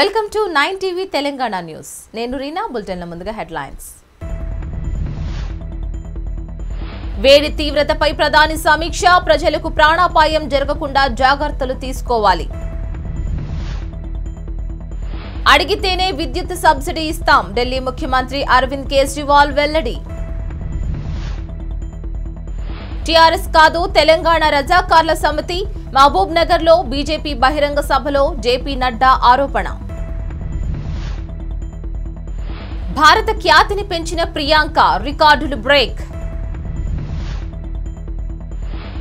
Welcome to nine TV Telangana news. నేను రీనా బులెటిన్ల ముందుగా headlines. వేడి తీవ్రతపై ప్రధాని సమీక్ష ప్రజలకు ప్రాణాపాయం జరగకుండా జాగ్రత్తలు తీసుకోవాలి. అడిగితేనే విద్యుత్ సబ్సిడీ ఇస్తాం ఢిల్లీ ముఖ్యమంత్రి అరవింద్ కేజ్రీవాల్ వెల్లడి. టీఆర్ఎస్ కాదు తెలంగాణ రజాకార్ల సమితి మహబూబ్ నగర్లో బీజేపీ బహిరంగ సభలో జేపీ నడ్డా ఆరోపణ. భారత ఖ్యాతిని పెంచిన ప్రియాంక రికార్డులు బ్రేక్.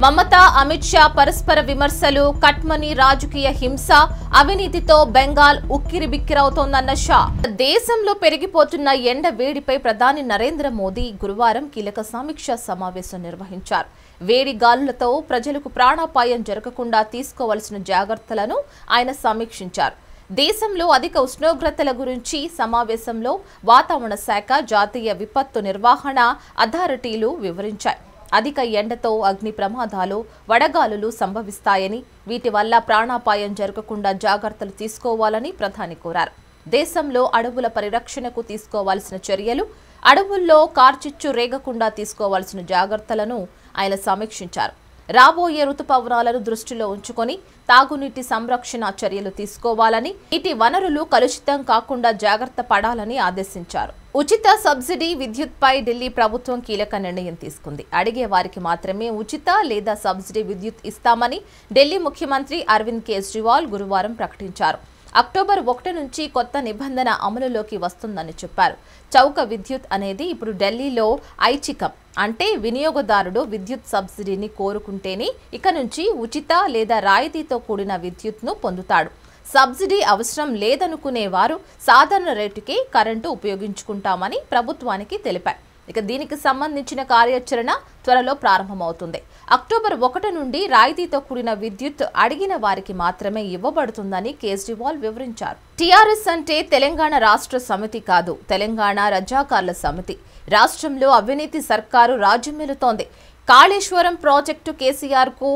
మమతా అమిత్ షా పరస్పర విమర్శలు కట్మని రాజకీయ హింస అవినీతితో బెంగాల్ ఉక్కిరిబిక్కిరవుతోందన్న షా. దేశంలో పెరిగిపోతున్న ఎండ వేడిపై ప్రధాని నరేంద్ర మోదీ గురువారం కీలక సమీక్షా సమావేశం నిర్వహించారు. వేడి గాలులతో ప్రజలకు ప్రాణాపాయం జరగకుండా తీసుకోవలసిన జాగ్రత్తలను ఆయన సమీక్షించారు. దేశంలో అధిక ఉష్ణోగ్రతల గురించి సమావేశంలో వాతావరణ శాఖ జాతీయ విపత్తు నిర్వహణ అథారిటీలు వివరించాయి. అధిక ఎండతో అగ్ని ప్రమాదాలు వడగాలులు సంభవిస్తాయని వీటి వల్ల ప్రాణాపాయం జరగకుండా జాగ్రత్తలు తీసుకోవాలని ప్రధాని కోరారు. దేశంలో అడవుల పరిరక్షణకు తీసుకోవాల్సిన చర్యలు అడవుల్లో కార్చిచ్చు రేగకుండా తీసుకోవాల్సిన జాగ్రత్తలను ఆయన సమీక్షించారు. రాబోయే ఋతుపవనాలను దృష్టిలో ఉంచుకొని తాగునీటి సంరక్షణ చర్యలు తీసుకోవాలని నీటి వనరులు కలుషితం కాకుండా జాగ్రత్త పడాలని ఆదేశించారు. ఉచిత సబ్సిడీ విద్యుత్పై ఢిల్లీ ప్రభుత్వం కీలక నిర్ణయం తీసుకుంది. అడిగే వారికి మాత్రమే ఉచిత లేదా సబ్సిడీ విద్యుత్ ఇస్తామని ఢిల్లీ ముఖ్యమంత్రి అరవింద్ కేజ్రీవాల్ గురువారం ప్రకటించారు. అక్టోబర్ ఒకటి నుంచి కొత్త నిబంధన అమలులోకి వస్తుందని చెప్పారు. చౌక విద్యుత్ అనేది ఇప్పుడు ఢిల్లీలో ఐచ్ఛికం. అంటే వినియోగదారుడు విద్యుత్ సబ్సిడీని కోరుకుంటేనే ఇక నుంచి ఉచిత లేదా రాయితీతో కూడిన విద్యుత్ను పొందుతాడు. సబ్సిడీ అవసరం లేదనుకునేవారు సాధారణ రేటుకే కరెంటు ఉపయోగించుకుంటామని ప్రభుత్వానికి తెలిపారు. ఇక దీనికి సంబంధించిన కార్యాచరణ త్వరలో ప్రారంభమవుతుంది. అక్టోబర్ ఒకటి నుండి రాయితీతో కూడిన విద్యుత్ అడిగిన వారికి మాత్రమే ఇవ్వబడుతుందని కేజ్రీవాల్ వివరించారు. టీఆర్ఎస్ అంటే తెలంగాణ రాష్ట్ర సమితి కాదు తెలంగాణ రజాకార్ల సమితి. రాష్ట్రంలో అవినీతి సర్కారు రాజ్యమేలుతోంది కాళేశ్వరం ప్రాజెక్టు కేసీఆర్కు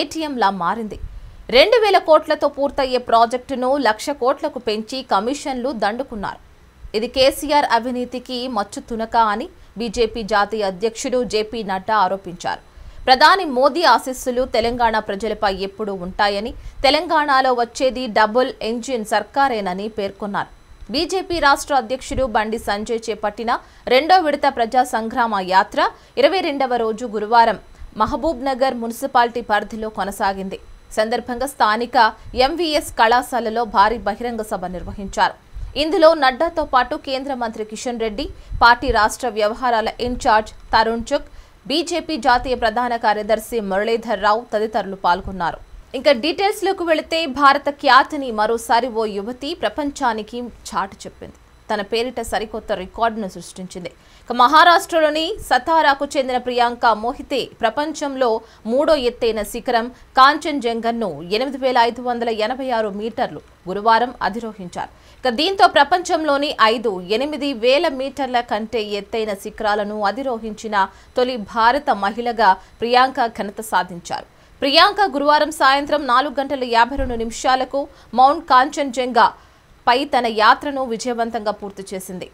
ఏటీఎంలా మారింది. రెండు వేల కోట్లతో పూర్తయ్యే ప్రాజెక్టును లక్ష కోట్లకు పెంచి కమిషన్లు దండుకున్నారు. ఇది కేసీఆర్ అవినీతికి మచ్చు తునక అని బీజేపీ జాతీయ అధ్యక్షుడు జేపీ నడ్డా ఆరోపించారు. ప్రధాని మోదీ ఆశీస్సులు తెలంగాణ ప్రజలపై ఎప్పుడూ ఉంటాయని తెలంగాణలో వచ్చేది డబుల్ ఎంజిన్ సర్కారేనని పేర్కొన్నారు. బీజేపీ రాష్ట్ర అధ్యక్షుడు బండి సంజయ్ చేపట్టిన రెండో విడత ప్రజా సంగ్రామ యాత్ర ఇరవై రెండవ రోజు గురువారం మహబూబ్ నగర్ మున్సిపాలిటీ పరిధిలో కొనసాగింది. సందర్భంగా స్థానిక ఎంవీఎస్ కళాశాలలో భారీ బహిరంగ సభ నిర్వహించారు. ఇందులో నడ్డాతో పాటు కేంద్ర మంత్రి కిషన్ రెడ్డి పార్టీ రాష్ట్ర వ్యవహారాల ఇన్ఛార్జ్ తరుణ్ చుక్ బీజేపీ జాతీయ ప్రధాన కార్యదర్శి మురళీధర్ రావు తదితరులు పాల్గొన్నారు. ఇంకా డీటెయిల్స్లోకి వెళితే భారత ఖ్యాతిని మరోసారి ఓ యువతి ప్రపంచానికి చాటు చెప్పింది. తన పేరిట సరికొత్త రికార్డును సృష్టించింది. ఇక మహారాష్ట్రలోని సతారాకు చెందిన ప్రియాంక మోహితే ప్రపంచంలో మూడో ఎత్తైన శిఖరం కాంచన్ జంగన్ను ఎనిమిది వేల ఐదు వందల ఎనభై ఆరు మీటర్లు గురువారం అధిరోహించారు. దీంతో ప్రపంచంలోని ఐదు ఎనిమిది వేల మీటర్ల కంటే ఎత్తైన శిఖరాలను అధిరోహించిన తొలి భారత మహిళగా ప్రియాంక ఘనత సాధించారు. ప్రియాంక గురువారం సాయంత్రం నాలుగు గంటల యాభై రెండు నిమిషాలకు మౌంట్ కాంచన్జంగా పై తన యాత్రను విజయవంతంగా పూర్తి చేసింది.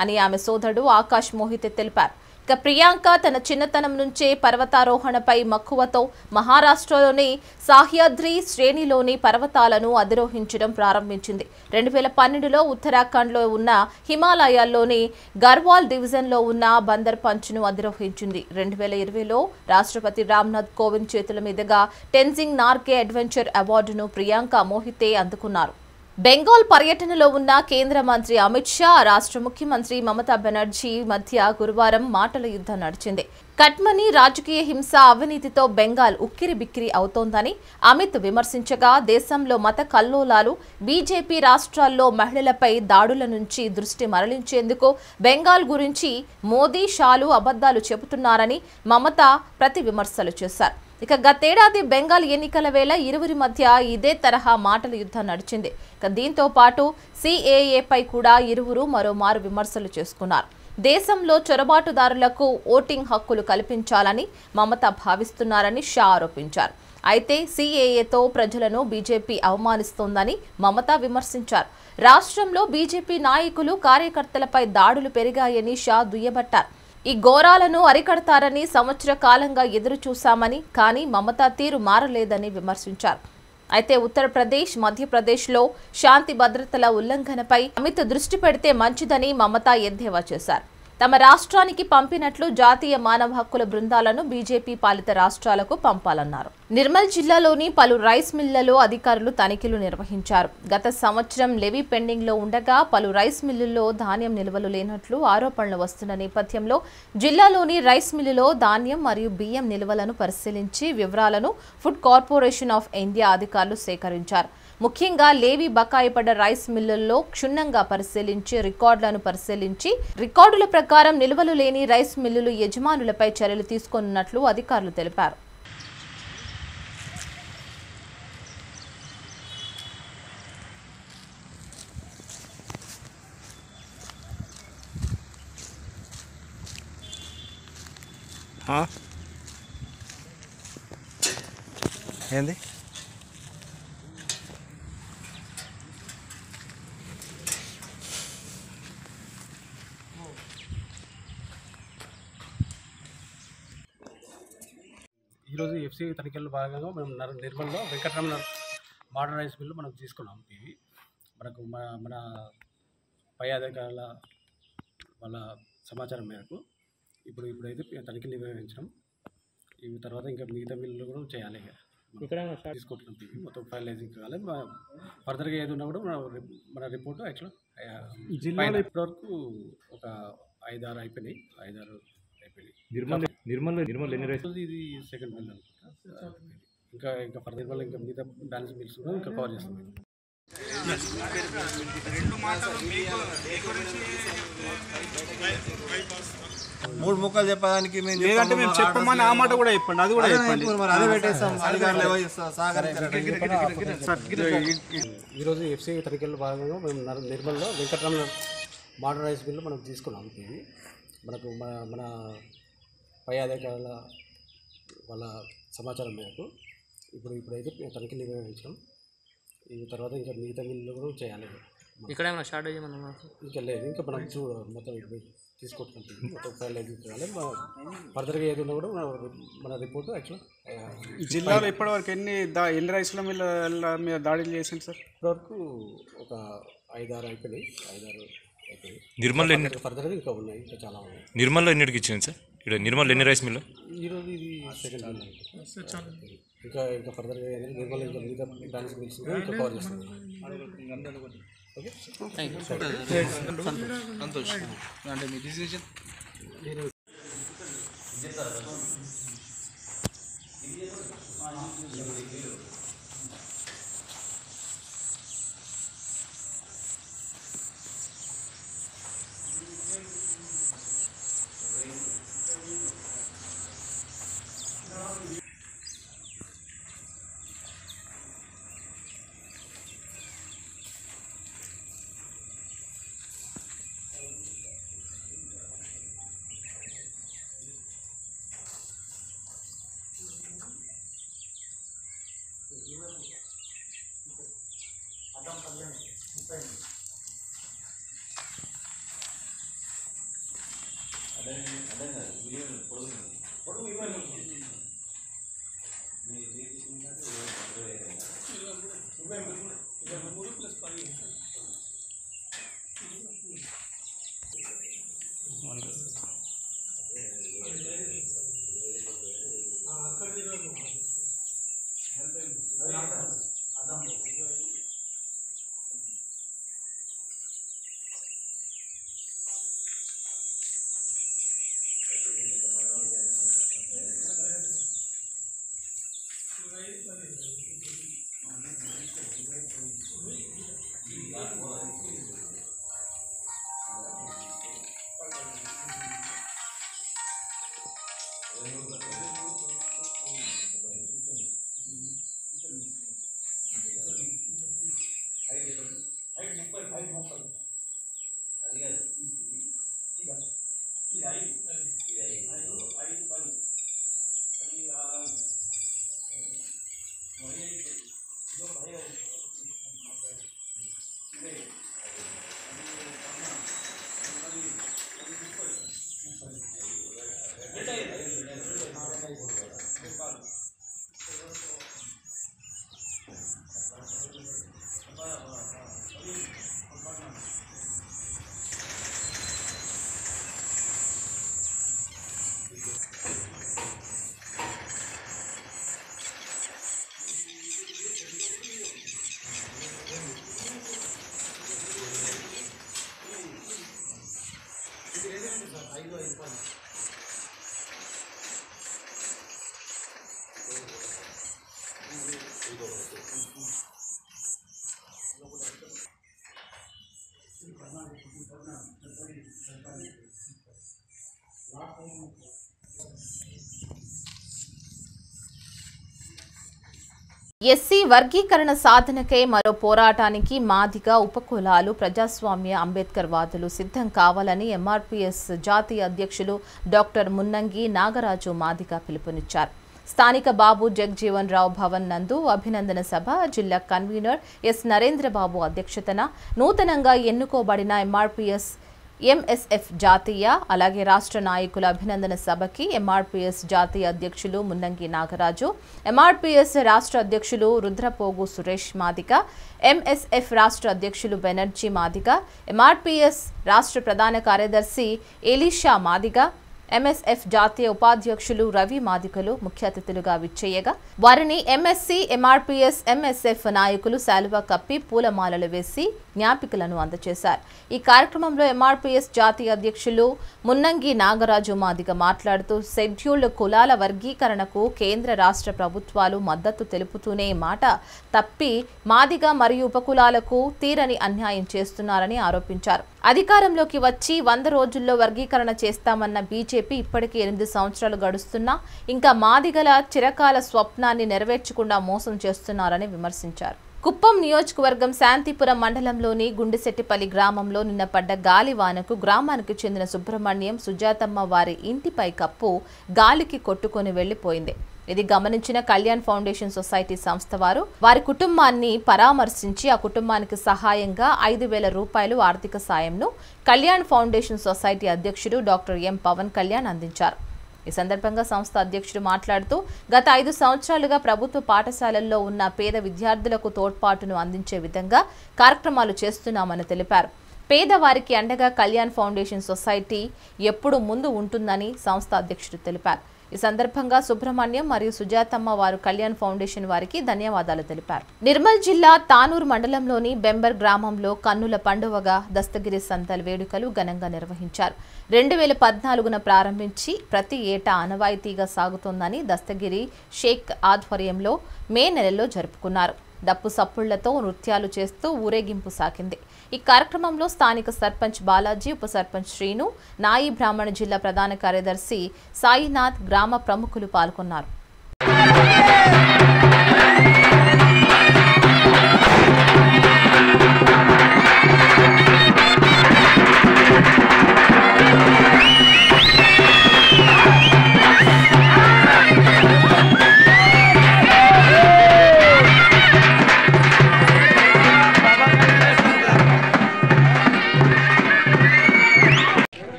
అని ఆమె సోదరుడు ఆకాష్ మోహితే తెలిపారు. ఇక ప్రియాంక తన చిన్నతనం నుంచే పర్వతారోహణపై మక్కువతో మహారాష్ట్రలోని సాహ్యాద్రి శ్రేణిలోని పర్వతాలను అధిరోహించడం ప్రారంభించింది. రెండు వేల పన్నెండులో ఉత్తరాఖండ్లో ఉన్న హిమాలయాల్లోని గర్వాల్ డివిజన్లో ఉన్న బందర్ పంచ్ను అధిరోహించింది. రెండు వేల ఇరవైలో రాష్ట్రపతి రామ్నాథ్ కోవింద్ చేతుల మీదుగా టెన్జింగ్ నార్కే అడ్వెంచర్ అవార్డును ప్రియాంక మోహితే అందుకున్నారు. బెంగాల్ పర్యటనలో ఉన్న కేంద్ర మంత్రి అమిత్ షా రాష్ట్ర ముఖ్యమంత్రి మమతా బెనర్జీ మధ్య గురువారం మాటల యుద్ధం నడిచింది. కట్మని రాజకీయ హింస అవినీతితో బెంగాల్ ఉక్కిరి బిక్కిరి అవుతోందని అమిత్ విమర్శించగా దేశంలో మత కల్లోలాలు బీజేపీ రాష్ట్రాల్లో మహిళలపై దాడుల నుంచి దృష్టి మరలించేందుకు బెంగాల్ గురించి మోదీ షాలు అబద్ధాలు చెబుతున్నారని మమత ప్రతి విమర్శలు చేశారు. ఇక గతేడాది బెంగాల్ ఎన్నికల వేళ ఇరువురి మధ్య ఇదే తరహా మాటల యుద్ధం నడిచింది. ఇక దీంతో పాటు సిఏఏపై కూడా ఇరువురు మరోమారు విమర్శలు చేసుకున్నారు. దేశంలో చొరబాటుదారులకు ఓటింగ్ హక్కులు కల్పించాలని మమత భావిస్తున్నారని షా ఆరోపించారు. అయితే సిఏఏతో ప్రజలను బీజేపీ అవమానిస్తోందని మమత విమర్శించారు. రాష్ట్రంలో బీజేపీ నాయకులు కార్యకర్తలపై దాడులు పెరిగాయని షా దుయ్యబట్టారు. ఈ ఘోరాలను అరికడతారని సంవత్సర కాలంగా ఎదురు చూశామని కానీ మమతా తీరు మారలేదని విమర్శించారు. అయితే ఉత్తరప్రదేశ్ మధ్యప్రదేశ్లో శాంతి భద్రతల ఉల్లంఘనపై అమిత దృష్టి పెడితే మంచిదని మమతా ఎద్దేవా చేశారు. తమ రాష్ట్రానికి పంపినట్లు జాతీయ మానవ హక్కుల బృందాలను బీజేపీ పాలిత రాష్ట్రాలకు పంపాలన్నారు. నిర్మల్ జిల్లాలోని పలు రైస్ మిల్లలో అధికారులు తనిఖీలు నిర్వహించారు. గత సంవత్సరం లెవీ పెండింగ్లో ఉండగా పలు రైస్ మిల్లుల్లో ధాన్యం నిల్వలు లేనట్లు ఆరోపణలు వస్తున్న నేపథ్యంలో జిల్లాలోని రైస్ మిల్లులో ధాన్యం మరియు బియ్యం నిల్వలను పరిశీలించి వివరాలను ఫుడ్ కార్పొరేషన్ ఆఫ్ ఇండియా అధికారులు సేకరించారు. ముఖ్యంగా లేవి బకాయిపడ్డ రైస్ మిల్లుల్లో క్షుణ్ణంగా పరిశీలించి రికార్డులను పరిశీలించి రికార్డుల ప్రకారం నిల్వలు లేని రైస్ మిల్లులు యజమానులపై చర్యలు తీసుకున్నట్లు అధికారులు తెలిపారు. ఏంది ఈరోజు ఎఫ్సీ తనిఖీల్లో భాగంగా మనం నర- నిర్మల్లో వెంకటరమణ మోడర్న్ రైస్ మిల్లు మనం తీసుకున్నాం. ఇవి మనకు మన మన పై అధికారుల వాళ్ళ సమాచారం మేరకు ఇప్పుడు ఇప్పుడైతే తనిఖీలు నిర్వహించడం. ఈ తర్వాత ఇంకా మిగతా మిల్లులు కూడా చేయాలి ఇక. తీసుకుంటున్నాం. ఇవి మొత్తం ఫైనలైజింగ్ కావాలి మన- ఫర్దర్గా ఏది ఉన్నా కూడా మన మన రిపోర్ట్ యాక్చువల్ జిల్లాలో ఇప్పటివరకు ఒక ఐదారు అయిపోయినాయి. ఐదారు అయిపోయినాయి. నిర్మల్ నిర్మల్ నిర్మల్ ఎన్ని రైస్? ఇది సెకండ్ బిల్ అనుకుంటా. ఇంకా ఇంకా ఫర్దర్ వల్ల ఇంకా మిగతా బ్యాలెన్స్ బిల్స్ కూడా ఇంకా కవర్ చేస్తాం మేము. మూడు ముక్కలు చెప్పడానికి మేము లేదంటే మేము చెప్పమని ఆ మాట కూడా చెప్పండి అది కూడా చెప్పండి. అదే పెట్టేస్తాం. ఈరోజు ఎఫ్సీ తనిఖీల్లో భాగంగా మేము నర- నిర్మల్లో వెంకటరమణ మోడర్న్ రైస్ బిల్లు మనం తీసుకున్నాం. మనకు మన మన పై అధికారుల వాళ్ళ సమాచారం మేరకు ఇప్పుడు ఇప్పుడైతే తనిఖీలు నిర్వహించడం ఈ తర్వాత ఇంకా మిగతా మిల్లు కూడా చేయాలి. ఇక్కడ ఏమైనా స్టార్ట్ అయ్యమన్నా ఇంకా లేదు. ఇంకా మనం చూడ మొత్తం ఇప్పుడు తీసుకుంటున్నాం. మొత్తం ఫైనలైజింగ్ చేయాలి ఫర్దర్గా ఏది ఉన్నా కూడా మన మన రిపోర్ట్ యాక్చువల్ జిల్లాలో ఇప్పటివరకు ఎన్ని దా ఎన్ని రైస్ల మీద మీద దాడులు చేసింది సార్? ఇప్పటివరకు ఒక ఐదారు అయిపోయినాయి. ఐదారు అయిపోయినాయి. నిర్మల్ ఎన్ని ఫర్దర్గా ఇంకా ఉన్నాయి. ఇంకా చాలా ఉన్నాయి. నిర్మల్లో ఎన్నిటికి ఇచ్చింది సార్? ఇక్కడ నిర్మల్ ఎన్ని రైస్ మిల్ ఈరోజు ఇంకా ఇంకా ఫర్దర్గా నిర్మల్ ఇంకా మిగతా బ్యాలెన్స్ మిల్స్ ఓకే సంతోష్ అంటే మీ డిసిషన్ muy ఇది ఐదు ఐదు ఐదు పది అది మరి ఇదో పది ఇదే ముప్పై ముప్పై రెండు ఐదు రెండు ఐదు ఎస్సీ వర్గీకరణ సాధనకై మరో పోరాటానికి మాదిగా ఉపకులాలు ప్రజాస్వామ్య అంబేద్కర్ వాదులు సిద్ధం కావాలని ఎంఆర్పీఎస్ జాతీయ అధ్యక్షులు డాక్టర్ మున్నంగి నాగరాజు మాదిగా పిలుపునిచ్చారు. స్థానిక బాబు జగ్జీవన్ రావు భవన్ నందు అభినందన సభ జిల్లా కన్వీనర్ ఎస్ నరేంద్రబాబు అధ్యక్షతన నూతనంగా ఎన్నుకోబడిన ఎంఆర్పీఎస్ ఎంఎస్ఎఫ్ జాతీయ అలాగే రాష్ట్ర నాయకుల అభినందన సభకి ఎంఆర్పిఎస్ జాతీయ అధ్యక్షులు మున్నంగి నాగరాజు ఎంఆర్పిఎస్ రాష్ట్ర అధ్యక్షులు రుద్రపోగు సురేష్ మాదిక ఎంఎస్ఎఫ్ రాష్ట్ర అధ్యక్షులు బెనర్జీ మాదిక ఎంఆర్పిఎస్ రాష్ట్ర ప్రధాన కార్యదర్శి ఎలీషా మాదిగ ఎంఎస్ఎఫ్ జాతీయ ఉపాధ్యక్షులు రవి మాదికలు ముఖ్య అతిథులుగా విచ్చేయగా వారిని ఎంఎస్సి ఎంఆర్పీఎస్ ఎంఎస్ఎఫ్ నాయకులు శాలువా కప్పి పూలమాలలు వేసి జ్ఞాపికలను అందజేశారు ఈ కార్యక్రమంలో ఎంఆర్పీఎస్ జాతీయ అధ్యక్షులు మున్నంగి నాగరాజు మాదిగ మాట్లాడుతూ షెడ్యూల్డ్ కులాల వర్గీకరణకు కేంద్ర రాష్ట్ర ప్రభుత్వాలు మద్దతు తెలుపుతూనే మాట తప్పి మాదిగ మరియు ఉపకులాలకు తీరని అన్యాయం చేస్తున్నారని ఆరోపించారు. అధికారంలోకి వచ్చి వంద రోజుల్లో వర్గీకరణ చేస్తామన్న బీజేపీ ఇప్పటికీ ఎనిమిది సంవత్సరాలు గడుస్తున్నా ఇంకా మాదిగల చిరకాల స్వప్నాన్ని నెరవేర్చకుండా మోసం చేస్తున్నారని విమర్శించారు. కుప్పం నియోజకవర్గం శాంతిపురం మండలంలోని గుండెశెట్టిపల్లి గ్రామంలో నిన్న పడ్డ గాలివానకు గ్రామానికి చెందిన సుబ్రహ్మణ్యం సుజాతమ్మ వారి ఇంటిపై కప్పు గాలికి కొట్టుకొని వెళ్ళిపోయింది ఇది గమనించిన కళ్యాణ్ ఫౌండేషన్ సొసైటీ సంస్థ వారు. వారి కుటుంబాన్ని పరామర్శించి ఆ కుటుంబానికి సహాయంగా ఐదు వేల రూపాయలు ఆర్థిక సాయంను కళ్యాణ్ ఫౌండేషన్ సొసైటీ అధ్యక్షుడు డాక్టర్ ఎం పవన్ కళ్యాణ్ అందించారు. ఈ సందర్భంగా సంస్థ అధ్యక్షుడు మాట్లాడుతూ గత ఐదు సంవత్సరాలుగా ప్రభుత్వ పాఠశాలల్లో ఉన్న పేద విద్యార్థులకు తోడ్పాటును అందించే విధంగా కార్యక్రమాలు చేస్తున్నామని తెలిపారు. పేదవారికి అండగా కళ్యాణ్ ఫౌండేషన్ సొసైటీ ఎప్పుడు ముందు ఉంటుందని సంస్థ అధ్యక్షుడు తెలిపారు. ఈ సందర్భంగా సుబ్రహ్మణ్యం మరియు సుజాతమ్మ వారు కళ్యాణ్ ఫౌండేషన్ వారికి ధన్యవాదాలు తెలిపారు. నిర్మల్ జిల్లా తానూరు మండలంలోని బెంబర్ గ్రామంలో కన్నుల పండువగా దస్తగిరి సంతల్ వేడుకలు ఘనంగా నిర్వహించారు. రెండు వేల పద్నాలుగున ప్రారంభించి ప్రతి ఏటా ఆనవాయితీగా సాగుతోందని దస్తగిరి షేక్ ఆధ్వర్యంలో మే నెలలో జరుపుకున్నారు. డప్పు సప్పుళ్ళతో నృత్యాలు చేస్తూ ఊరేగింపు సాగింది. ఈ కార్యక్రమంలో స్థానిక సర్పంచ్ బాలాజీ ఉప సర్పంచ్ శ్రీను నాయి బ్రాహ్మణ జిల్లా ప్రధాన కార్యదర్శి సాయినాథ్ గ్రామ ప్రముఖులు పాల్గొన్నారు.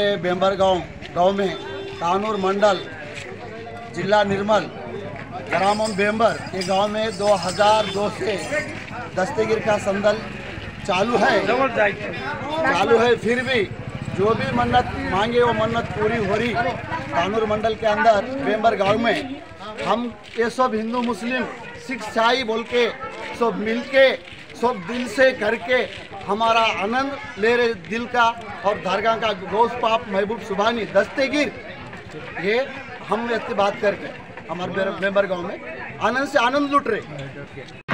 हमारे बेम्बर गाँव गाँव में कानूर मंडल, जिला निर्मल, ग्रामम बेम्बर ये गाँव में 2002 से दस्तगिर का संदल चालू है। चालू है, फिर भी जो भी मन्नत मांगे वो मन्नत पूरी हो रही कानूर मंडल के अंदर बेम्बर गाँव में। हम ये सब हिंदू मुस्लिम, सिख ईसाई बोल के सब मिल के सब दिल से करके हमारा आनंद ले रहे दिल का और धारगा का गोश पाप महबूब सुबहानी दस्तेगिर, ये हम व्यक्ति बात करके, हमारे मेंबर गाँव में आनंद से आनंद लुट रहे।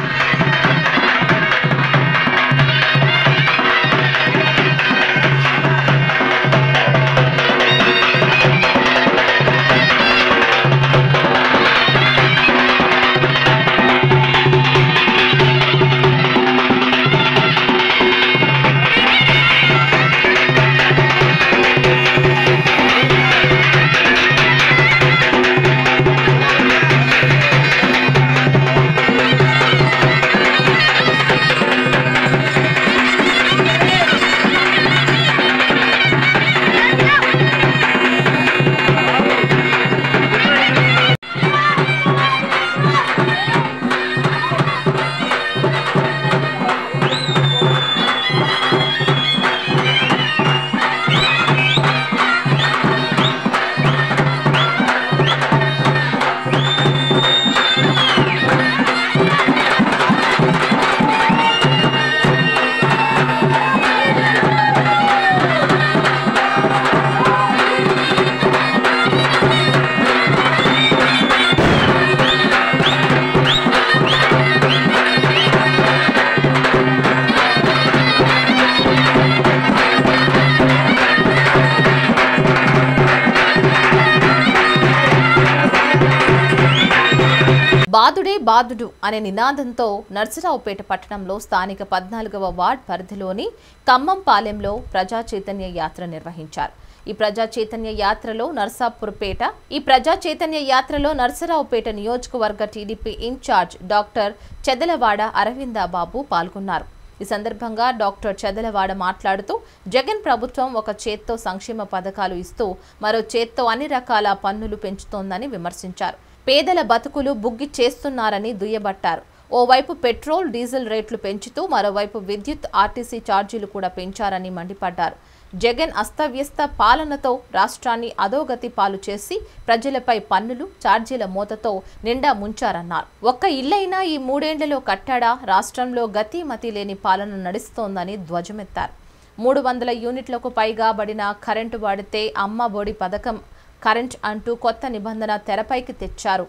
బాధుడు బాదుడు అనే నినాదంతో నర్సరావుపేట పట్టణంలో స్థానిక పద్నాలుగవ వార్డ్ పరిధిలోని ఖమ్మంపాలెంలో ప్రజా చైతన్య యాత్ర నిర్వహించారు. ఈ ప్రజా చైతన్య యాత్రలో నర్సాపూర్పేట ఈ ప్రజా చైతన్య యాత్రలో నర్సరావుపేట నియోజకవర్గ TDP in-charge doctor Chedalavada Aravindababu పాల్గొన్నారు. ఈ సందర్భంగా డాక్టర్ చెదలవాడ మాట్లాడుతూ జగన్ ప్రభుత్వం ఒక చేత్తో సంక్షేమ పథకాలు ఇస్తూ మరో చేత్తో అన్ని రకాల పన్నులు పెంచుతోందని విమర్శించారు. పేదల బతుకులు బుగ్గి చేస్తున్నారని దుయ్యబట్టారు. ఓవైపు పెట్రోల్ డీజిల్ రేట్లు పెంచుతూ మరోవైపు విద్యుత్ ఆర్టీసీ ఛార్జీలు కూడా పెంచారని మండిపడ్డారు. జగన్ అస్తవ్యస్త పాలనతో రాష్ట్రాన్ని అధోగతి పాలు చేసి ప్రజలపై పన్నులు ఛార్జీల మూతతో నిండా ముంచారన్నారు. ఒక్క ఇల్లైనా ఈ మూడేండ్లలో కట్టాడా? రాష్ట్రంలో గతి మతి లేని పాలన నడుస్తోందని ధ్వజమెత్తారు. మూడు వందల యూనిట్లకు పైగా బడిన కరెంటు వాడితే అమ్మ బొడి పథకం కరెంట్ అంటూ కొత్త నిబంధన తెరపైకి తెచ్చారు.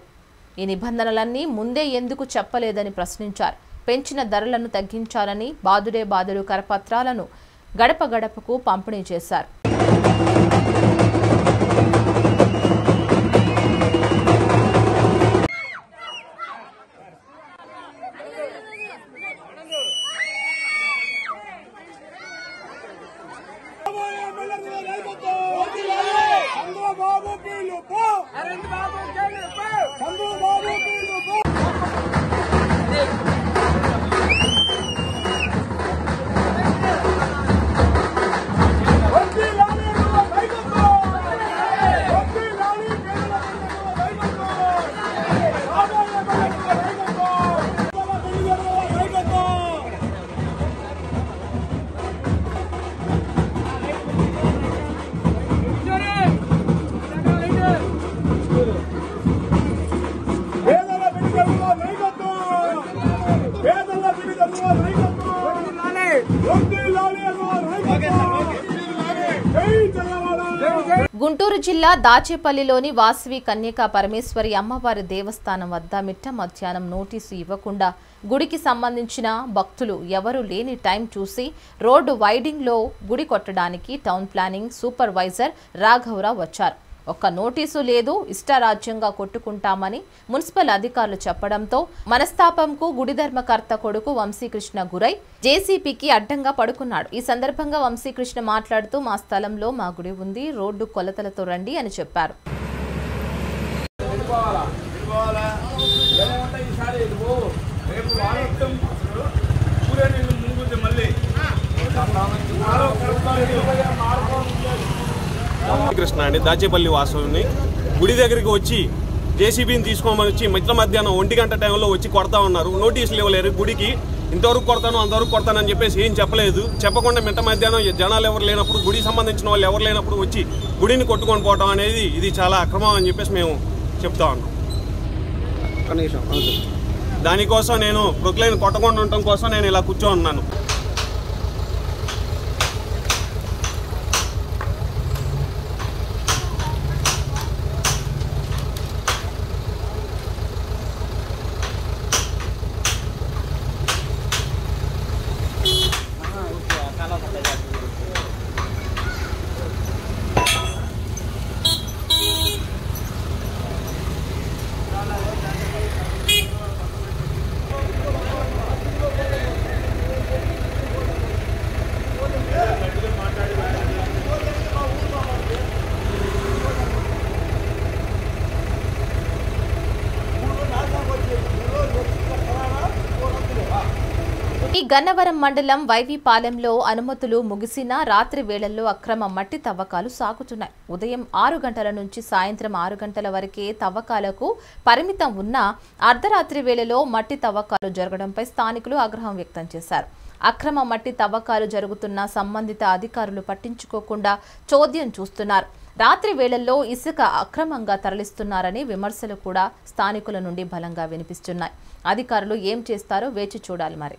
ఈ నిబంధనలన్నీ ముందే ఎందుకు చెప్పలేదని ప్రశ్నించారు. పెంచిన ధరలను తగ్గించాలని బాదుడే బాదుడు కరపత్రాలను గడప గడపకు పంపిణీ చేశారు. గుంటూరు జిల్లా దాచేపల్లిలోని వాసవి కన్యకా పరమేశ్వరి అమ్మవారి దేవస్థానం వద్ద మిట్ట మధ్యాహ్నం నోటీసు ఇవ్వకుండా గుడికి సంబంధించిన భక్తులు ఎవరూ లేని టైం చూసి రోడ్డు వైడింగ్లో గుడి కొట్టడానికి టౌన్ ప్లానింగ్ సూపర్వైజర్ రాఘవరావు వచ్చారు. ఒక్క నోటీసు లేదు ఇష్టారాజ్యంగా కొట్టుకుంటామని మున్సిపల్ అధికారులు చెప్పడంతో మనస్తాపంకు గుడి ధర్మకర్త కొడుకు వంశీకృష్ణ గురై జేసీపీకి అడ్డంగా పడుకున్నాడు. ఈ సందర్భంగా వంశీకృష్ణ మాట్లాడుతూ మా స్థలంలో మా గుడి ఉంది రోడ్డు కొలతలతో రండి అని చెప్పారు. కృష్ణ అండి దాచేపల్లి వాసుని. గుడి దగ్గరికి వచ్చి జేసీబీని తీసుకోమని వచ్చి మిట్ల మధ్యాహ్నం ఒంటి గంట టైంలో వచ్చి కొడతా ఉన్నారు. నోటీసులు ఇవ్వలేరు గుడికి. ఇంతవరకు కొడతాను అంతవరకు కొడతానని చెప్పేసి ఏం చెప్పలేదు. చెప్పకుండా మిట్ట మధ్యాహ్నం జనాలు ఎవరు లేనప్పుడు గుడికి సంబంధించిన వాళ్ళు ఎవరు లేనప్పుడు వచ్చి గుడిని కొట్టుకొని పోవటం అనేది ఇది చాలా అక్రమం అని చెప్పేసి మేము చెప్తా ఉన్నాం. దానికోసం నేను ప్రొక్లైన్ కొట్టకుండా ఉండటం కోసం నేను ఇలా కూర్చో ఉన్నాను. గన్నవరం మండలం వైవిపాలెంలో అనుమతులు ముగిసినా రాత్రి వేళల్లో అక్రమ మట్టి తవ్వకాలు సాగుతున్నాయి. ఉదయం ఆరు గంటల నుంచి సాయంత్రం ఆరు గంటల వరకే తవ్వకాలకు పరిమితం ఉన్నా అర్ధరాత్రి వేళలో మట్టి తవ్వకాలు జరగడంపై స్థానికులు ఆగ్రహం వ్యక్తం చేశారు. అక్రమ మట్టి తవ్వకాలు జరుగుతున్న సంబంధిత అధికారులు పట్టించుకోకుండా చోద్యం చూస్తున్నారు. రాత్రి వేళల్లో ఇసుక అక్రమంగా తరలిస్తున్నారని విమర్శలు కూడా స్థానికుల నుండి బలంగా వినిపిస్తున్నాయి. అధికారులు ఏం చేస్తారో వేచి చూడాలి మరి.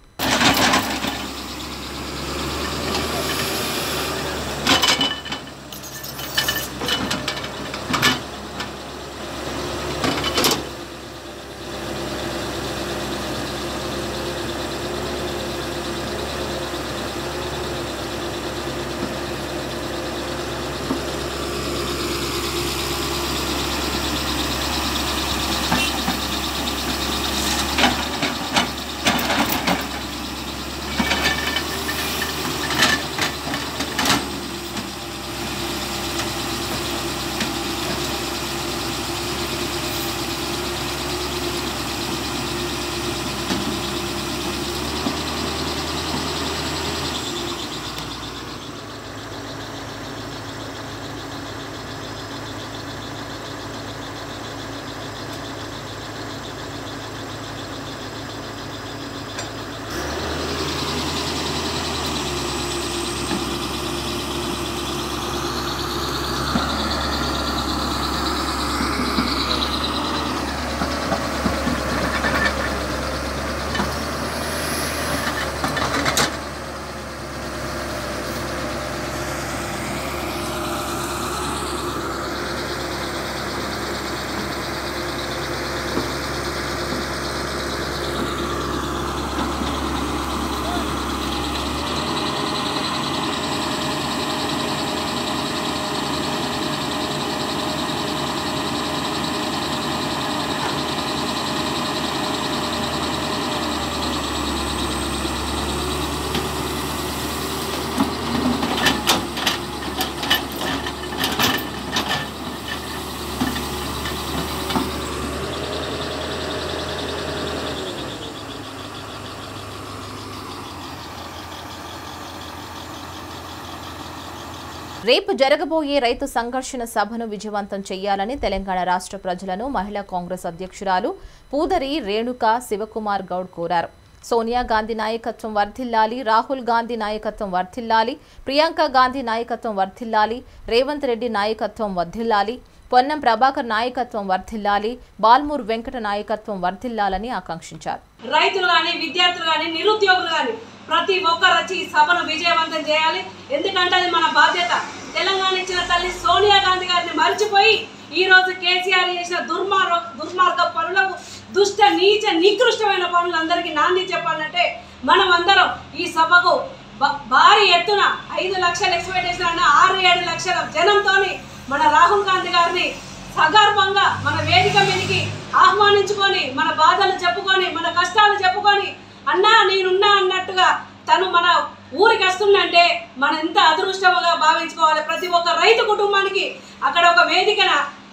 రేపు జరగబోయే రైతు సంఘర్షణ సభను విజయవంతం చేయాలని తెలంగాణ రాష్ట్ర ప్రజలను మహిళా కాంగ్రెస్ అధ్యక్షురాలు పూదరి రేణుక శివకుమార్ గౌడ్ కోరారు. సోనియా గాంధీ నాయకత్వం వర్ధిల్లాలి రాహుల్ గాంధీ నాయకత్వం వర్ధిల్లాలి ప్రియాంక గాంధీ నాయకత్వం వర్ధిల్లాలి రేవంత్ రెడ్డి నాయకత్వం వర్ధిల్లాలి పొన్నం ప్రభాకర్ నాయకత్వం వర్ధిల్లాలి బాల్మూర్ వెంకట నాయకత్వం వర్ధిల్లాలని ఆకాంక్షించారు. రైతులు కానీ విద్యార్థులు కానీ నిరుద్యోగులు కానీ ప్రతి ఒక్కరు వచ్చి ఈ సభను విజయవంతం చేయాలి. ఎందుకంటే అది మన బాధ్యత. తెలంగాణ ఇచ్చిన తల్లి సోనియా గాంధీ గారిని మర్చిపోయి ఈ రోజు కేసీఆర్ చేసిన దుర్మార్గ దుర్మార్గ పనులకు దుష్ట నీచ నికృష్టమైన పనులందరికీ నాంది చెప్పాలంటే మనం అందరం ఈ సభకు భారీ ఎత్తున ఐదు లక్షలు ఎక్స్పెక్టేషన్ అన్న ఆరు ఏడు లక్షల జనంతోని మన రాహుల్ గాంధీ గారిని సగర్వంగా మన వేదిక మీదకి ఆహ్వానించుకొని మన బాధలు చెప్పుకొని మన కష్టాలు చెప్పుకొని అన్నా నేనున్నా అన్నట్టుగా తను మన ఊరికి వస్తుందంటే మనం ఎంత అదృష్టముగా భావించుకోవాలి? ప్రతి ఒక్క రైతు కుటుంబానికి అక్కడ ఒక వేదికన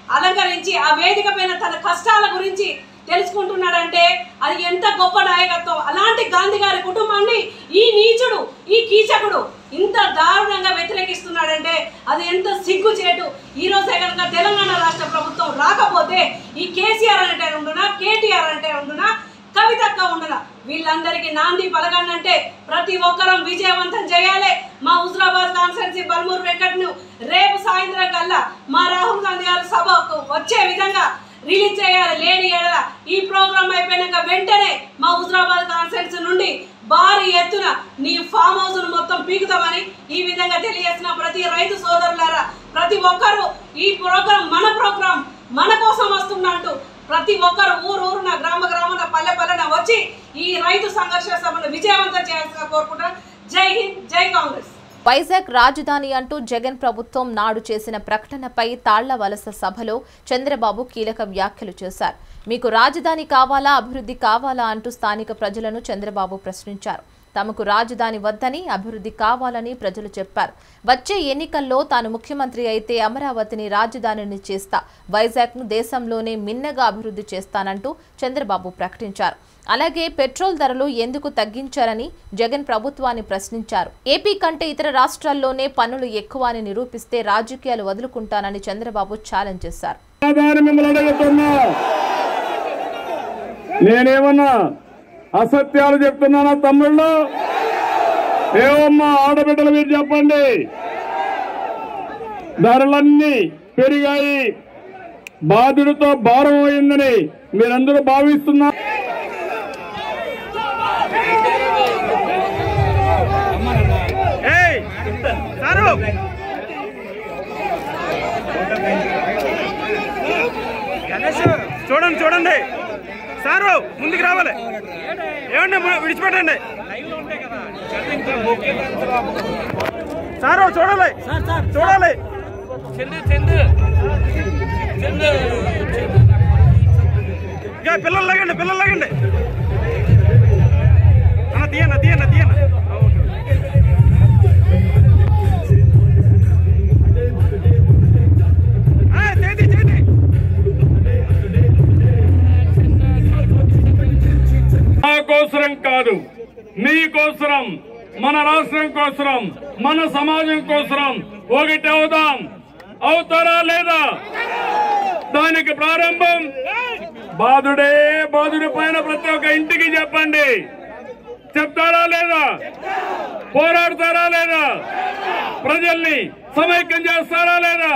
అలంకరించి ఆ వేదిక పైన తన కష్టాల గురించి తెలుసుకుంటున్నాడంటే అది ఎంత గొప్ప నాయకత్వం. అలాంటి గాంధీ గారి కుటుంబాన్ని ఈ నీచుడు ఈ కీచకుడు ఇంత దారుణంగా వ్యతిరేకిస్తున్నాడంటే అది ఎంత సిగ్గుచేటు. ఈరోజే కనుక తెలంగాణ రాష్ట్ర ప్రభుత్వం రాకపోతే ఈ కేసీఆర్ అంటే ఉండునా కేటీఆర్ అంటే ఉండునా కవితక్క ఉండునా? వీళ్ళందరికీ నాంది పలకండంటే ప్రతి ఒక్కరం విజయవంతం చేయాలి. మా హుజరాబాద్ కాన్స్టెన్సీ బల్మూరు వెంకట్ను రేపు సాయంత్రం కల్లా మా రాహుల్ గాంధీ గారి సభకు వచ్చే విధంగా రిలీజ్ చేయాలి లేని ఎడల ఈ ప్రోగ్రామ్ అయిపోయినాక వెంటనే మా హుజరాబాద్ కాన్ఫరెన్స్ నుండి భారీ ఎత్తున నీ ఫామ్ హౌస్ మొత్తం పీకుతామని ఈ విధంగా తెలియజేసిన ప్రతి రైతు సోదరులారా ప్రతి ఒక్కరూ ఈ ప్రోగ్రాం మన ప్రోగ్రాం మన కోసం వస్తున్నట్టు ప్రతి ఒక్కరు ఊరు ఊరున గ్రామ గ్రామాన పల్లె పల్లెన వచ్చి ఈ రైతు సంఘర్షణ సభను విజయవంతం చేయాల్సిన కోరుకుంటున్నాను. జై హింద్ జై కాంగ్రెస్. వైజాగ్ రాజధాని అంటూ జగన్ ప్రభుత్వం నాడు చేసిన ప్రకటనపై తాళ్ళ వలస సభలో చంద్రబాబు కీలక వ్యాఖ్యలు చేశారు. మీకు రాజధాని కావాలా అభివృద్ధి కావాలా అంటూ స్థానిక ప్రజలను చంద్రబాబు ప్రశ్నించారు. తమకు రాజధాని వద్దని అభివృద్ధి కావాలని ప్రజలు చెప్పారు. వచ్చే ఎన్నికల్లో తాను ముఖ్యమంత్రి అయితే అమరావతిని రాజధానిని చేస్తా వైజాగ్ను దేశంలోనే మిన్నగా అభివృద్ధి చేస్తానంటూ చంద్రబాబు ప్రకటించారు. అలాగే పెట్రోల్ ధరలు ఎందుకు తగ్గించారని జగన్ ప్రభుత్వాన్ని ప్రశ్నించారు. ఏపీ కంటే ఇతర రాష్ట్రాల్లోనే పన్నులు ఎక్కువ అని నిరూపిస్తే రాజకీయాలు వదులుకుంటానని చంద్రబాబు ఛాలెంజ్ చేశారు. నేనేమన్నా అసత్యాలు చెప్తున్నానా తమ్ముళ్ళు? ఏమమ్మా ఆడబిడ్డలు మీరు చెప్పండి. ధరలన్నీ పెరిగాయి. బాధుడితో భారం అయిందని మీరందరూ భావిస్తున్నారు. చూడండి చూడండి. సారు ముందుకు రావాలి. ఏమండి విడిచిపెట్టండి. సారు చూడాలి. చూడాలి. ఇక పిల్లలు లాగండి పిల్లలు లాగండి. అన్న తీయన్న తీయన్న తీయన్న. కోసరం కాదు. మీకోసరం మన రాష్ట్రం కోసరం మన సమాజం కోసరం ఒకటి అవుదాం. అవుతారా లేదా? దానికి ప్రారంభం బాధుడే బాధుడి పైన ప్రతి ఒక్క ఇంటికి చెప్పండి. చెప్తారా లేదా? పోరాడతారా లేదా? ప్రజల్ని సమైక్యం చేస్తారా లేదా?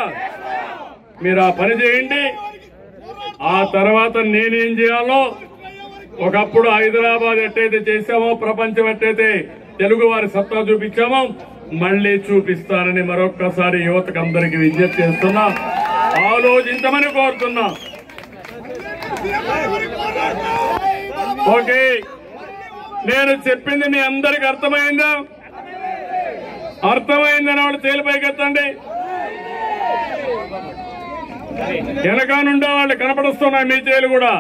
మీరు ఆ పని చేయండి. ఆ తర్వాత నేనేం చేయాలో ఒకప్పుడు హైదరాబాద్ ఎట్టయితే చేశామో ప్రపంచం ఎట్టయితే తెలుగు వారి సత్తా చూపించామో మళ్ళీ చూపిస్తారని మరొక్కసారి యువతకు అందరికి విజ్ఞప్తి చేస్తున్నా. ఆలోచించమని కోరుతున్నా. ఓకే నేను చెప్పింది మీ అందరికి అర్థమైందా? అర్థమైందని వాళ్ళు తేలిపైకెత్తండి వెనక నుండే వాళ్ళు కనపడుస్తున్నాయి మీ చేలు కూడా.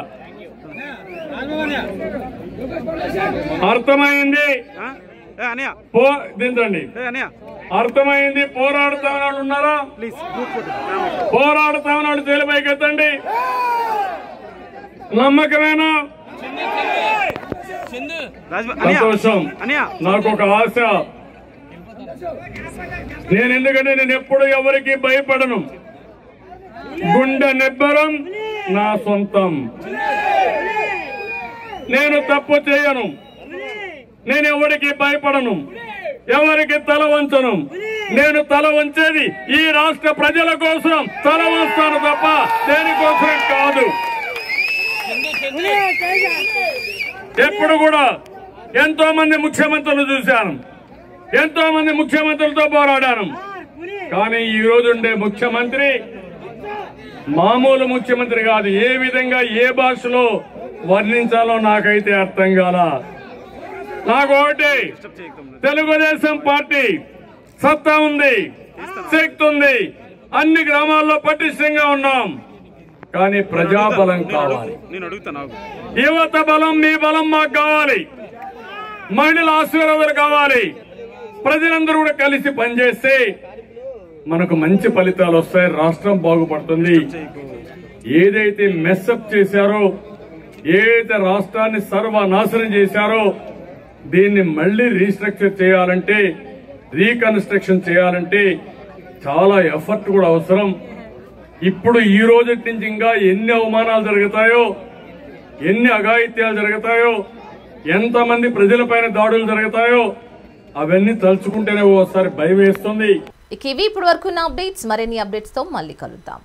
అర్థమైంది? దించండి. అర్థమైంది? పోరాడుతామని వాళ్ళు ఉన్నారా? ప్లీజ్ పోరాడుతామని వాళ్ళు తేలిపైకి ఎత్తండి నమ్మకమేనా? సంతోషం. నాకు ఒక ఆశ. నేను ఎందుకంటే నేను ఎప్పుడు ఎవరికి భయపడను. గుండె నిబ్బరం నా సొంతం. నేను తప్పు చేయను. నేను ఎవరికి భయపడను. ఎవరికి తల వంచను. నేను తల వంచేది ఈ రాష్ట్ర ప్రజల కోసం తల వంచాను తప్ప దేనికోసం కాదు. ఎప్పుడు కూడా ఎంతో మంది ముఖ్యమంత్రులు చూశాను. ఎంతో మంది ముఖ్యమంత్రులతో పోరాడాను. కానీ ఈ రోజు ఉండే ముఖ్యమంత్రి మామూలు ముఖ్యమంత్రి కాదు. ఏ విధంగా ఏ భాషలో వర్ణించాలో నాకైతే అర్థం కాల. నాకు ఒకటి తెలుగుదేశం పార్టీ సత్తా ఉంది శక్తి ఉంది అన్ని గ్రామాల్లో పటిష్టంగా ఉన్నాం. కానీ ప్రజాబలం కావాలి. యువత బలం మీ బలం మాకు కావాలి. మహిళల ఆశీర్వాదాలు కావాలి. ప్రజలందరూ కూడా కలిసి పనిచేస్తే మనకు మంచి ఫలితాలు వస్తాయి. రాష్ట్రం బాగుపడుతుంది. ఏదైతే మెస్అప్ చేశారో ఏదైతే రాష్ట్రాన్ని సర్వనాశనం చేశారో దీన్ని మళ్ళీ రీస్ట్రక్చర్ చేయాలంటే రీకన్స్ట్రక్షన్ చేయాలంటే చాలా ఎఫర్ట్ కూడా అవసరం. ఇప్పుడు ఈ రోజు నుంచి ఇంకా ఎన్ని అవమానాలు జరుగుతాయో ఎన్ని అఘాయిత్యాలు జరుగుతాయో ఎంతమంది ప్రజలపైన దాడులు జరుగుతాయో అవన్నీ తలుచుకుంటేనే ఓసారి భయం వేస్తుంది. ఇక ఇవి ఇప్పటి వరకు నా అప్డేట్స్. మరిన్ని అప్డేట్స్తో మళ్ళీ కలుద్దాం.